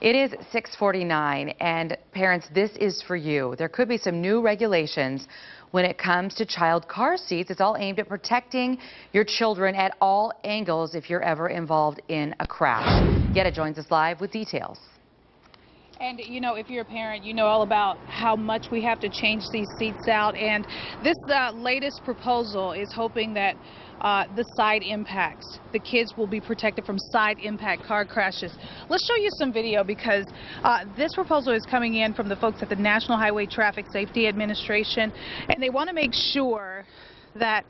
It is 649 and parents, this is for you. There could be some new regulations when it comes to child car seats. It's all aimed at protecting your children at all angles if you're ever involved in a crash. Yetta joins us live with details. And you know, if you're a parent, you know all about how much we have to change these seats out. And this uh, latest proposal is hoping that uh, the side impacts, the kids will be protected from side impact car crashes. Let's show you some video because uh, this proposal is coming in from the folks at the National Highway Traffic Safety Administration, and they want to make sure that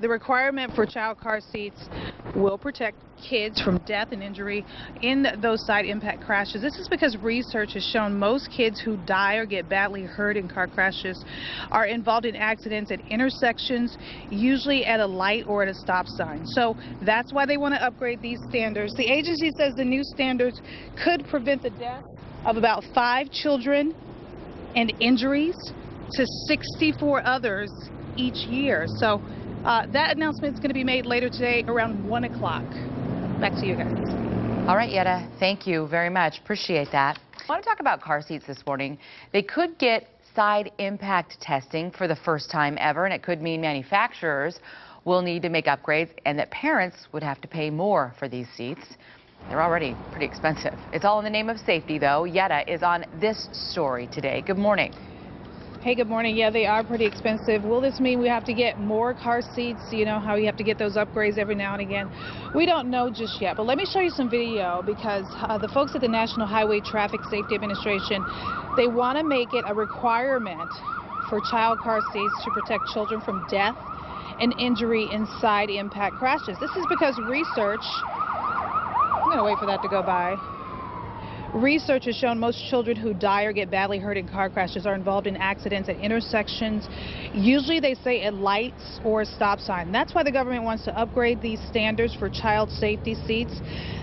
the requirement for child car seats will protect kids from death and injury in those side impact crashes. This is because research has shown most kids who die or get badly hurt in car crashes are involved in accidents at intersections, usually at a light or at a stop sign. So that's why they want to upgrade these standards. The agency says the new standards could prevent the death of about five children and injuries to 64 others each year. So uh, that announcement is going to be made later today around 1 o'clock. Back to you guys. All right, Yetta, thank you very much. Appreciate that. I want to talk about car seats this morning. They could get side impact testing for the first time ever, and it could mean manufacturers will need to make upgrades and that parents would have to pay more for these seats. They're already pretty expensive. It's all in the name of safety, though. Yetta is on this story today. Good morning. Hey, good morning. Yeah, they are pretty expensive. Will this mean we have to get more car seats? You know how you have to get those upgrades every now and again? We don't know just yet, but let me show you some video because uh, the folks at the National Highway Traffic Safety Administration, they want to make it a requirement for child car seats to protect children from death and injury inside impact crashes. This is because research, I'm going to wait for that to go by. Research has shown most children who die or get badly hurt in car crashes are involved in accidents at intersections. Usually they say at lights or a stop sign. That's why the government wants to upgrade these standards for child safety seats.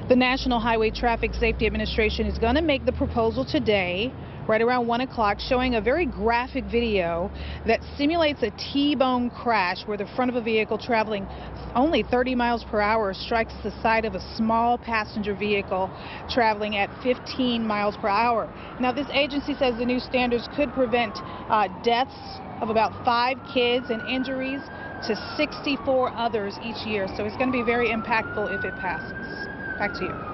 The National Highway Traffic Safety Administration is going to make the proposal today right around 1 o'clock showing a very graphic video that simulates a T-bone crash where the front of a vehicle traveling only 30 miles per hour strikes the side of a small passenger vehicle traveling at 15 miles per hour. Now this agency says the new standards could prevent uh, deaths of about five kids and injuries to 64 others each year. So it's going to be very impactful if it passes. Back to you.